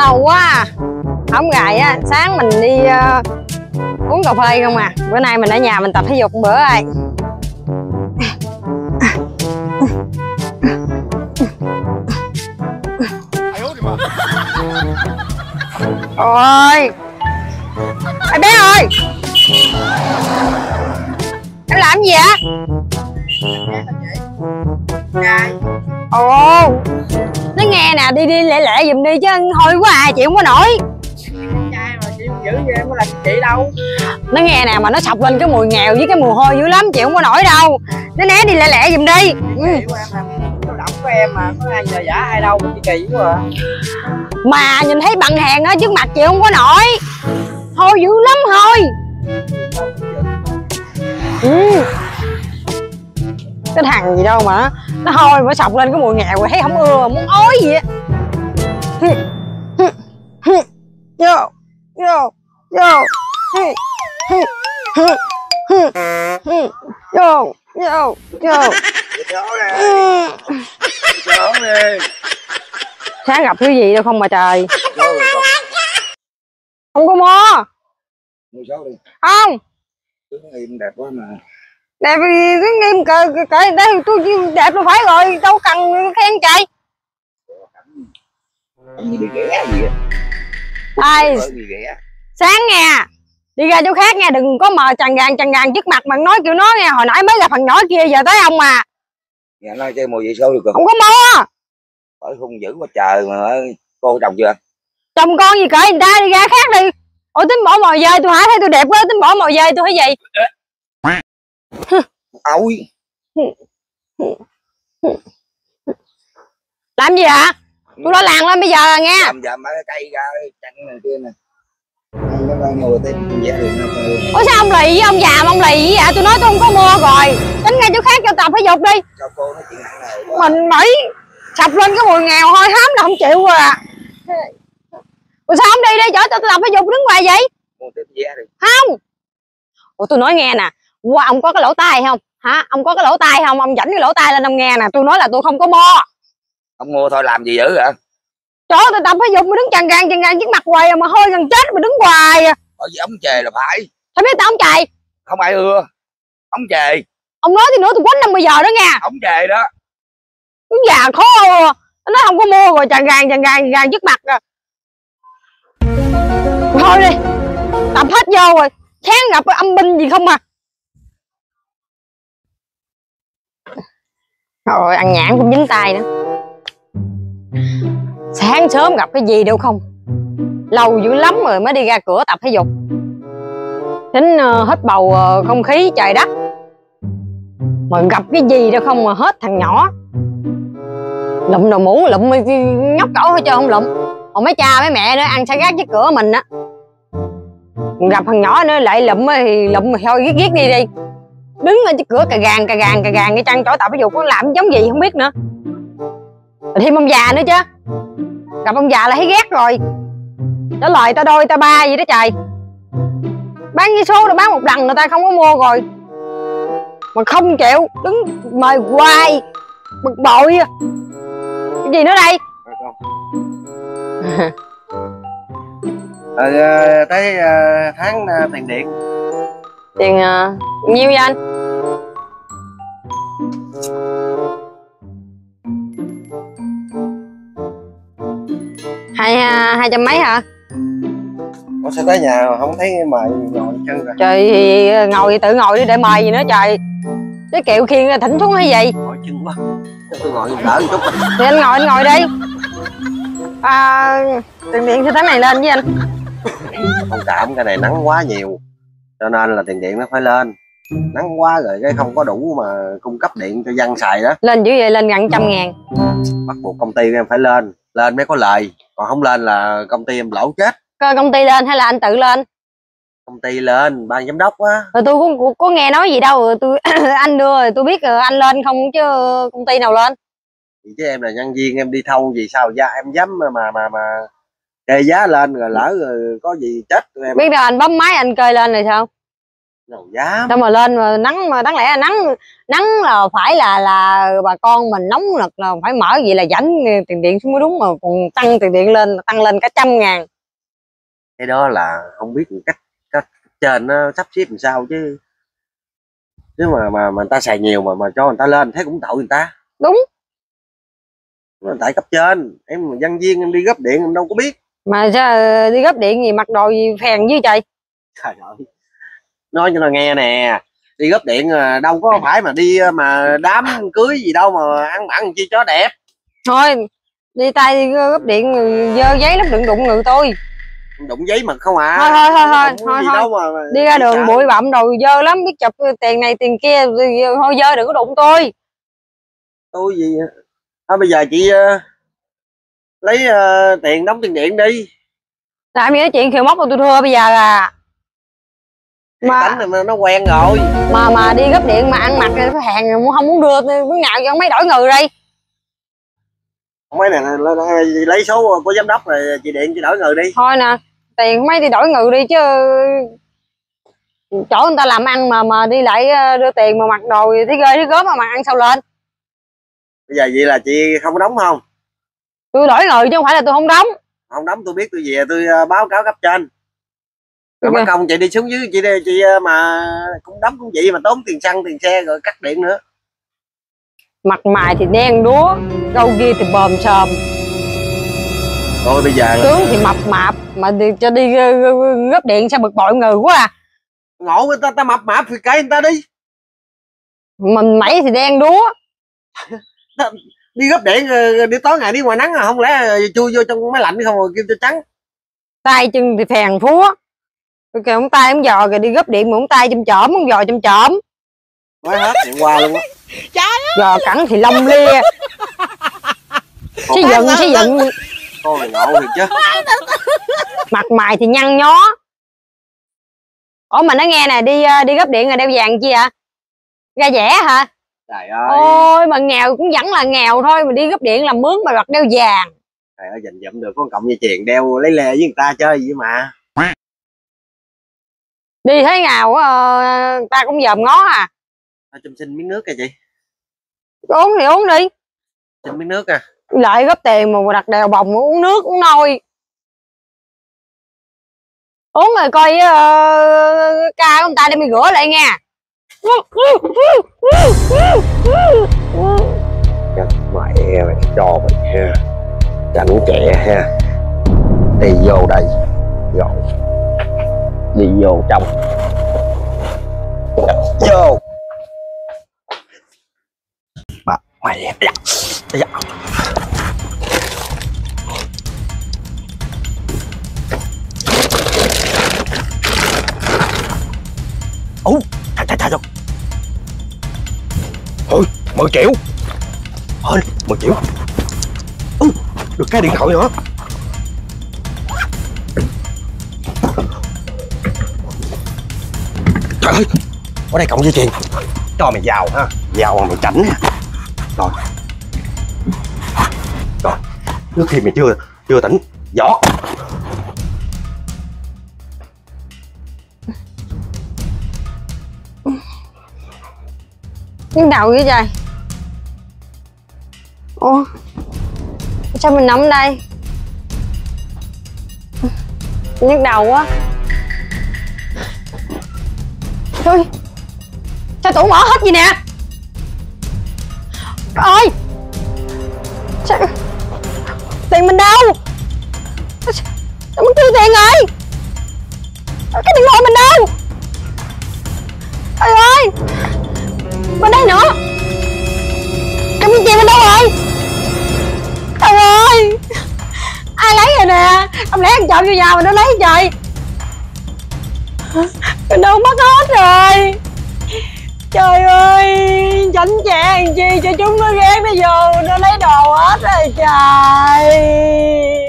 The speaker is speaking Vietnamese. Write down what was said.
lâu quá à. không gài á sáng mình đi ờ, uống cà phê không à. Bữa nay mình ở nhà mình tập thể dục bữa rồi. Ôi. Ê bé ơi. Em làm gì vậy? Ồ nghe nè đi đi lẹ lẹ giùm đi chứ thôi quá à chịu không có nổi. Chị giữ gì em có làm chị đâu. Nó nghe nè mà nó sọc lên cái mùi nghèo với cái mùi hôi dữ lắm chịu không có nổi đâu. Nó né đi lẹ lẹ giùm đi. Ừ. chị của em mà có ai nhờ giả ai đâu chị kỳ quá à. Mà nhìn thấy bằng hàng ở trước mặt chịu không có nổi. Hôi dữ lắm thôi ừ. cái thằng gì đâu mà nó hôi mà sọc lên cái mùi nghèo rồi thấy không ưa muốn ói gì á. Vô vô vô. Vô vô vô. Sáng gặp cái gì đâu không mà trời. Không có mò. Mua không. Tướng im đẹp thì cứ nghiêm cờ cờ đây tôi đẹp là phải rồi đâu cần khen chạy. Ai? Sáng nha đi ra chỗ khác nha đừng có mờ tràn gàn tràn gàn trước mặt mà nói kiểu nó nghe hồi nãy mới gặp thằng nhỏ kia giờ tới ông mà Nhà nói chơi mùi vậy số được không không có mò Bởi hung dữ quá trời mà ơi. cô chồng chưa? Chồng con gì cỡ người ta đi ra khác đi. Ủa tính bỏ mồi dơi tôi hả? Thấy tôi đẹp quá tính bỏ mồi dơi tôi thấy gì ôi. Làm gì hả? Tôi nói làng lên bây giờ à nghe. Làm dầm mấy cái cây ra chặn này kia nè. Ủa sao ông lì với ông già mà ông lì vậy? Tôi nói tôi không có mua rồi. Tính ngay chỗ khác cho tập thể dục đi. Cho cô nói chuyện nặng này mình bảy sập lên cái mùi nghèo hôi hám là không chịu rồi à. Ủa sao không đi đây chở tôi tập thể dục đứng ngoài vậy? Đi. Không. Ủa tôi nói nghe nè qua ông có cái lỗ tai không? Hả? Ông có cái lỗ tai không? Ông dẫn cái lỗ tai lên ông nghe nè. Tôi nói là tôi không có mo. Không mua thôi làm gì dữ hả trời ơi tôi tập thể dục mà đứng chằn gan chằn gan trước mặt hoài à, mà hôi gần chết mà đứng hoài à. ở gì ống chề là phải. Sao biết tao ông chạy không ai ưa. Ống chề. Ông nói thì nữa tôi quánh 50 giờ đó nha ống chề đó. Đúng già khó à. nó không có mua rồi chằn gan chằn gan gan trước mặt à. thôi đi tập hết vô rồi. Sáng gặp âm binh gì không à rồi ăn nhãn cũng dính tay nữa. Sáng sớm gặp cái gì đâu không? Lâu dữ lắm rồi mới đi ra cửa tập thể dục. Tính ờ, hết bầu ờ, không khí trời đất. Mà gặp cái gì đâu không mà hết thằng nhỏ? Lụm đồ mũ lụm nhóc cẩu hết trơn, không lụm. Còn mấy cha, mấy mẹ nữa ăn xa gác với cửa mình á. Gặp thằng nhỏ nữa lại lụm ờ, thì lụm, thì thôi ghét ghét đi đi đứng ở trước cửa cà gàng cà gàng cà gàng cái trăng chỗ tập ví dụ có làm giống gì không biết nữa. Rồi thêm ông già nữa chứ. Gặp ông già là thấy ghét rồi. Trả lời ta đôi ta ba gì đó trời. Bán cái số rồi bán một đằng người ta không có mua rồi. Mà không chịu đứng mời hoài bực bội. Cái gì nữa đây? À, thấy tới ờ, tháng ờ, tiền điện tiền uh, nhiêu vậy anh? Hai à, hai trăm mấy hả? Con sẽ tới nhà mà không thấy mời ngồi chân rồi? Trời thì ngồi tự ngồi đi để mời gì nữa trời. Cái kiệu khiêng thỉnh xuống hay gì? Ngồi chân quá. Tôi ngồi đỡ một chút. Thì anh ngồi anh ngồi đi. À, tiền điện sẽ tháng này lên với anh. Thông cảm cái này nắng quá nhiều cho nên là tiền điện nó phải lên. Nắng quá rồi cái không có đủ mà cung cấp điện cho dân xài đó. Lên dữ vậy lên gần trăm ngàn. Bắt buộc công ty em phải lên. Lên mới có lời. Còn không lên là công ty em lỗ chết. Coi công ty lên hay là anh tự lên? Công ty lên ban giám đốc á. Rồi tôi cũng có, có nghe nói gì đâu. Rồi tôi anh đưa rồi tôi biết rồi anh lên không chứ công ty nào lên. Thì chứ em là nhân viên em đi thâu gì sao? Ra em dám mà mà mà, kê giá lên rồi lỡ rồi có gì chết em. Biết đâu anh bấm máy anh cơi lên rồi sao? Đâu dám. Đâu mà lên mà nắng mà đáng lẽ là nắng nắng là phải là là bà con mình nóng nực là phải mở gì là giảm tiền điện xuống mới đúng mà còn tăng tiền điện lên tăng lên cả trăm ngàn. Cái đó là không biết cách cách trên nó sắp xếp làm sao chứ. Chứ mà mà mà người ta xài nhiều mà mà cho người ta lên thấy cũng tội người ta. Đúng. Tại cấp trên em dân viên em đi gấp điện em đâu có biết mà sao đi gấp điện gì mặc đồ gì phèn với trời trời ơi. Nói cho nó nghe nè. Đi gấp điện à, đâu có phải mà đi à, mà đám cưới gì đâu mà ăn mặn chi cho đẹp. Thôi đi tay đi gấp điện dơ giấy lắm đừng đụng người tôi. Đụng giấy mà không à. Thôi, thôi, thôi, thôi, thôi, thôi. đâu mà, mà đi ra đường bụi bặm đồ dơ lắm biết chụp tiền này tiền kia thôi dơ đừng có đụng tôi. Tôi gì thôi bây giờ chị ờ, lấy ờ, tiền đóng tiền điện đi. Làm gì nói chuyện khiều móc của tôi thưa bây giờ à mà tánh này nó- quen rồi. mà mà đi gấp điện mà ăn mặc cái hàng không muốn đưa bữa nào cho mấy đổi người đây. Mấy này lấy số của giám đốc rồi chị điện chị đổi người đi. Thôi nè tiền mấy thì đổi người đi chứ chỗ người ta làm ăn mà mà đi lại ờ, đưa tiền mà mặc đồ thì thấy ghê thấy gớm mà mặc ăn sao lên. Bây giờ vậy là chị không đóng không tôi đổi người chứ không phải là tôi không đóng. Không đóng tôi biết tôi về tôi ờ, báo cáo cấp trên. Rồi mất công chị đi xuống dưới chị đi chị ờ, mà cũng đóng cũng vậy mà tốn tiền xăng tiền xe rồi cắt điện nữa. Mặt mày thì đen đúa râu ria thì bờm sờm rồi bây giờ tướng thì mập mạp mà đi, cho đi ờ, gấp điện sao bực bội người quá à. Ngộ người ta ta mập mạp thì cãi người ta đi. Mình mẩy thì đen đúa đi gấp điện ờ, đi tối ngày đi ngoài nắng à không lẽ ờ, chui vô trong máy lạnh không rồi kêu cho trắng? Tay chân thì phèn phúa rồi kìa ông tay ông giò kìa đi gấp điện mà ông tay chôm chỏm ông giò chôm chỏm nói hết điện qua luôn á. Giò cẳng thì lông lia. Xây dựng xây dựng con này ngộ thiệt chứ. Mặt mày thì nhăn nhó. Ủa mà nó nghe nè đi ờ, đi gấp điện rồi đeo vàng chi ạ ra rẻ hả trời ơi. Ôi mà nghèo cũng vẫn là nghèo thôi mà đi gấp điện làm mướn mà đặt đeo vàng. Trời ơi dành dụm được con cộng dây chuyền đeo lấy lê với người ta chơi vậy mà. Đi thấy nào ờ, ta cũng dòm ngó à. Chum xin miếng nước kìa chị. Uống thì uống đi. Xin miếng nước à. Lại góp tiền mà đặt đèo bồng uống nước uống nôi. Uống rồi coi uh, ca của người ta đem đi rửa lại nha chắc mẹ e mày cho mày ha. Chẳng trẻ ha. Đi vô đây. Dọn đi vô trong. Vô. Bà mày Ây da, dạ thả thả thả. Thôi, 10 triệu. Thôi, 10 triệu. ừ, được cái điện thoại nữa. Trời ơi, ở đây cộng dây chuyền. Cho mày giàu ha, giàu mà mày chảnh. Rồi. Rồi, trước khi mày chưa chưa tỉnh, gió nhức đầu vậy. Trời ô, sao mình nằm đây? Nhức đầu quá. Thôi sao tủ mở hết gì nè? Trời ơi sao... tiền mình đâu? Sao mất tiêu tiền rồi? Cái điện thoại mình đâu? Trời ơi! Bên đây nữa. Cái cái chi bên đâu rồi? Trời ơi Ai lấy rồi nè? Không lẽ ăn trộm vô nhà mà nó lấy trời mình đâu mất hết rồi. Trời ơi, Chảnh trẻ chi cho chúng nó ghét nó vô Nó lấy đồ hết rồi, trời.